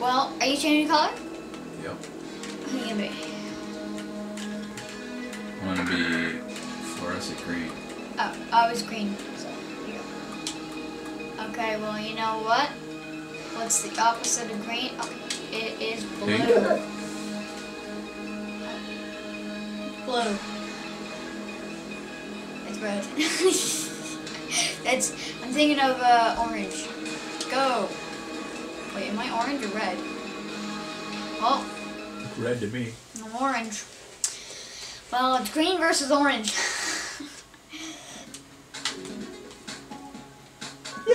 Well, are you changing color? Yep. Who you gonna be? I'm gonna be fluorescent green. Oh, I was green. So here you go. Okay, well, you know what? What's the opposite of green? Oh, it is blue. Pink? Blue. It's red. That's. I'm thinking of uh, orange. Go. Wait, am I orange or red? Oh, Red to me. I'm orange. Well, it's green versus orange. yeah!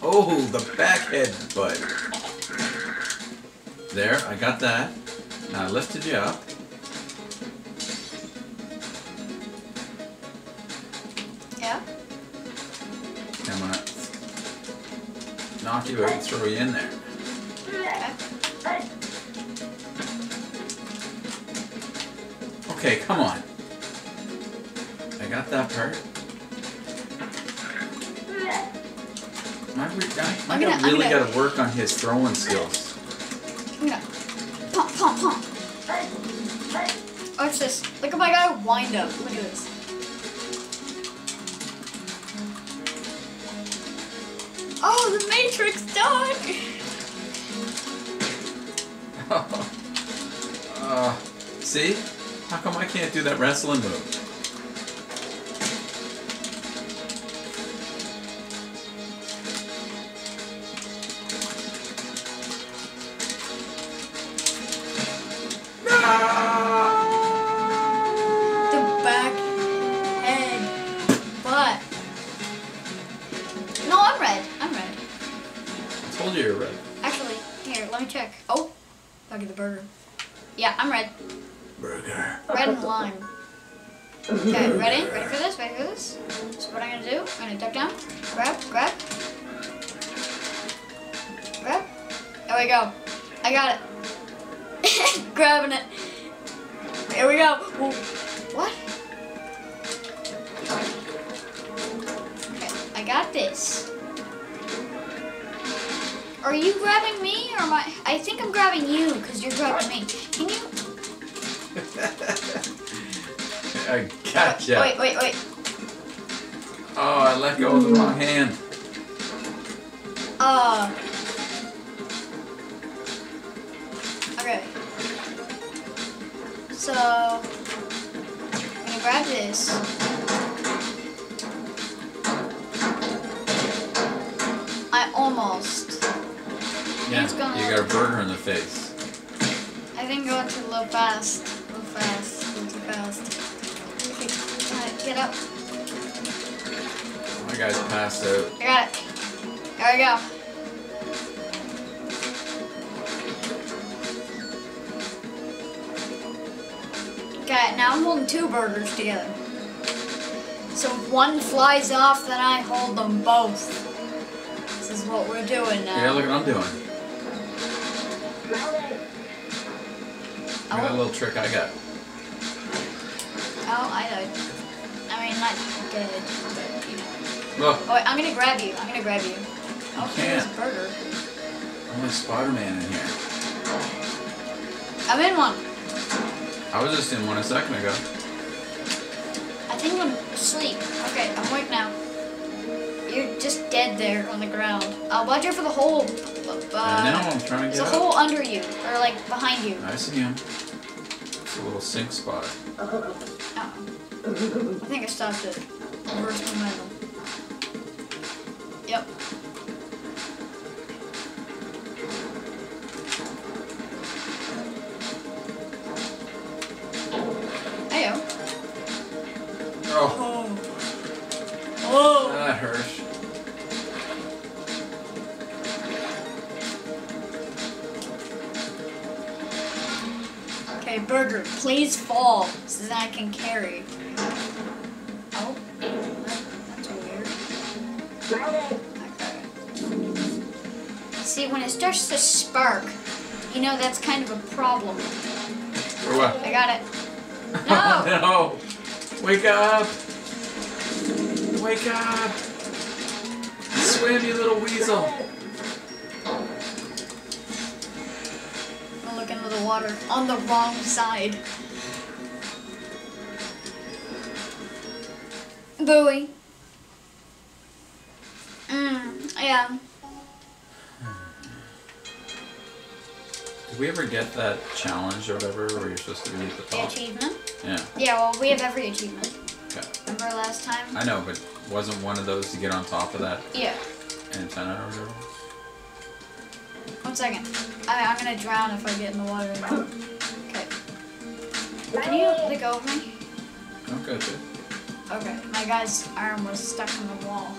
Oh, the backhead butt. There, I got that. Now I lifted you up. yeah. I'm gonna knock you out throw you in there. Okay. Come on. I got that part. My, my I'm guy really got to work on his throwing skills. I'm gonna pump, pump, pump. Oh, Watch this. Look at my guy wind up. Look at this. Oh, the Matrix dog! uh, see? How come I can't do that wrestling move? You're red. Actually, here, let me check. Oh, look at the burger. Yeah, I'm red. Burger. Red and lime. Okay, ready? Ready for this? Ready for this? So what I'm gonna do, I'm gonna duck down, grab, grab, grab. There we go. I got it. Grabbing it. Here we go. Ooh. What? Okay, I got this. Are you grabbing me or am I? I think I'm grabbing you because you're grabbing me. Can you? I gotcha. Wait, wait, wait. Oh, I let go of the wrong hand. Uh. Okay. So, I'm gonna grab this. Yeah, It's gonna- you got a burger in the face. I think going too low fast. Low fast. Too fast. Okay, alright, get up. My guy's passed out. I got it. There we go. Okay, now I'm holding two burgers together. So if one flies off, then I hold them both. This is what we're doing now. Yeah, look what I'm doing. I at that little trick I got. Oh, I died. I mean, not dead. but, you know. Look, Oh, wait, I'm gonna grab you. I'm gonna grab you. Oh, here's a can't. burger. only Spider-Man in here. I'm in one. I was just in one a second ago. I think I'm asleep. Okay, I'm awake now. You're just dead there on the ground. Uh, watch out for the hole. I know, I'm trying to There's a get hole under you, or like behind you. I see him. It's a little sink spot. Oh. I think I stopped it. Reverse momentum. Yep. Heyo. Oh, Oh. Oh. that hurt. Burger, please fall so that I can carry. Oh, that's weird. Okay. See, when it starts to spark, you know that's kind of a problem. For what? I got it. Oh, No! no! Wake up! Wake up! Swim, you little weasel! Hazel. I into the water on the wrong side. Buoy. Mm, yeah. Did we ever get that challenge or whatever where you're supposed to be at the The top? achievement. Yeah. Yeah, well, we have every achievement. Okay. Remember last time? I know, but wasn't one of those to get on top of that Yeah. antenna or whatever? One second. I, I'm gonna drown if I get in the water. Okay. Can you let go of me? Okay. Okay. My guy's arm was stuck in the wall.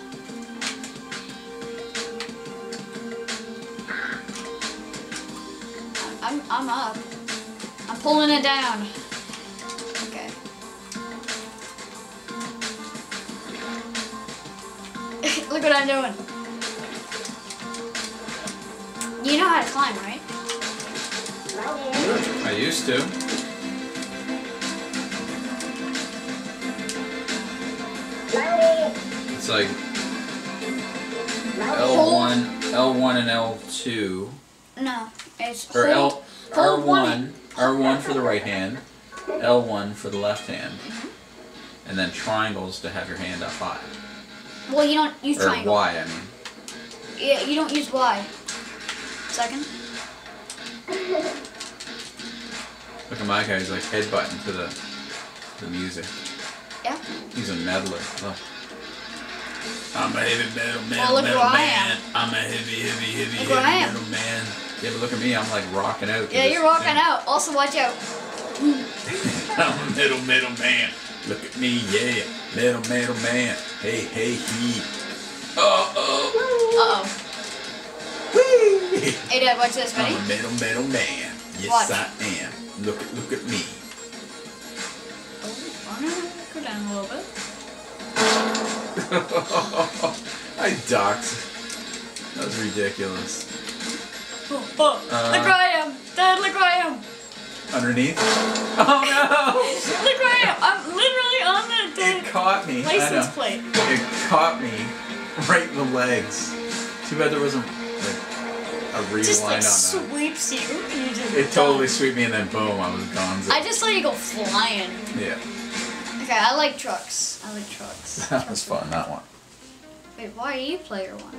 I'm I'm up. I'm pulling it down. Okay. Look what I'm doing. You know how to climb, right? I used to. It's like L1, L1 and L2, No. It's or L, hold- hold one- R1, R1 for the right hand, L1 for the left hand, mm-hmm. and then triangles to have your hand up high. Well, you don't use Or triangle. Y, I mean. Yeah, you don't use Y. Second. Look at my guy, he's like headbutting to the, the music. Yeah. He's a meddler. Look. I'm a heavy metal, metal, Well, look metal I man. am. I'm a heavy, heavy, heavy, Look where heavy I am. metal man. Yeah, but look at me, I'm like rocking out. Yeah, you're rocking thing. out. Also, watch out. I'm a metal, metal man. Look at me, yeah. Metal, metal man. Hey, hey, he. Hey, Dad, watch this. Ready? I'm a metal, metal man. Yes, Watch. I am. Look at, look at me. Oh, I'm gonna go down a little bit. I ducked. That was ridiculous. Oh, oh. Uh. look where I am. Dad, look where I am. Underneath? Oh no! Look where I am. I'm literally on the, no! It caught me. License plate. It caught me right in the legs. Too bad there wasn't a rewind Just like on that. sweeps you. you just It totally swept me and then boom, I was gone. I just let you go flying. yeah, Okay, I like trucks. I like trucks. that was fun. That one. Wait, why are you player one?